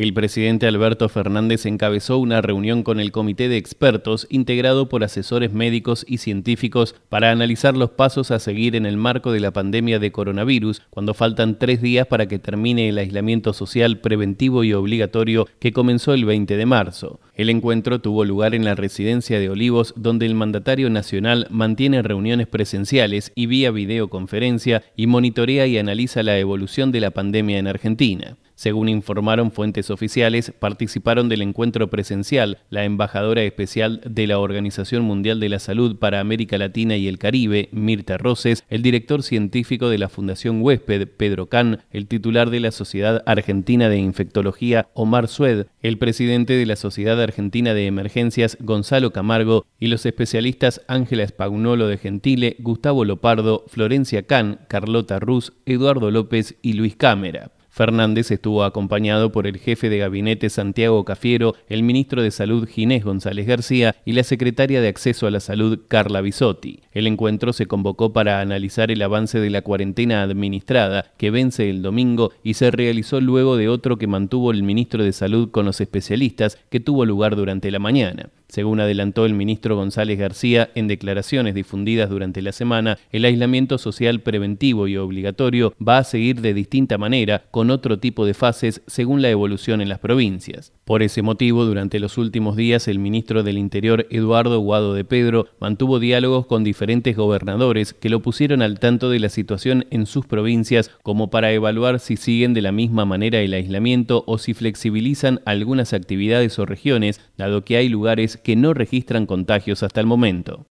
El presidente Alberto Fernández encabezó una reunión con el comité de expertos integrado por asesores médicos y científicos para analizar los pasos a seguir en el marco de la pandemia de coronavirus cuando faltan tres días para que termine el aislamiento social preventivo y obligatorio que comenzó el 20 de marzo. El encuentro tuvo lugar en la residencia de Olivos donde el mandatario nacional mantiene reuniones presenciales y vía videoconferencia y monitorea y analiza la evolución de la pandemia en Argentina. Según informaron fuentes oficiales, participaron del encuentro presencial la embajadora especial de la Organización Mundial de la Salud para América Latina y el Caribe, Mirta Roses, el director científico de la Fundación Huésped, Pedro Can, el titular de la Sociedad Argentina de Infectología, Omar Sued, el presidente de la Sociedad Argentina de Emergencias, Gonzalo Camargo, y los especialistas Ángela Spagnolo de Gentile, Gustavo Lopardo, Florencia Can, Carlota Ruz, Eduardo López y Luis Cámara. Fernández estuvo acompañado por el jefe de gabinete Santiago Cafiero, el ministro de Salud Ginés González García y la secretaria de Acceso a la Salud Carla Bisotti. El encuentro se convocó para analizar el avance de la cuarentena administrada, que vence el domingo y se realizó luego de otro que mantuvo el ministro de Salud con los especialistas, que tuvo lugar durante la mañana. Según adelantó el ministro González García en declaraciones difundidas durante la semana, el aislamiento social preventivo y obligatorio va a seguir de distinta manera, con otro tipo de fases según la evolución en las provincias. Por ese motivo, durante los últimos días, el ministro del Interior, Eduardo Guado de Pedro, mantuvo diálogos con diferentes gobernadores que lo pusieron al tanto de la situación en sus provincias como para evaluar si siguen de la misma manera el aislamiento o si flexibilizan algunas actividades o regiones, dado que hay lugares que no registran contagios hasta el momento.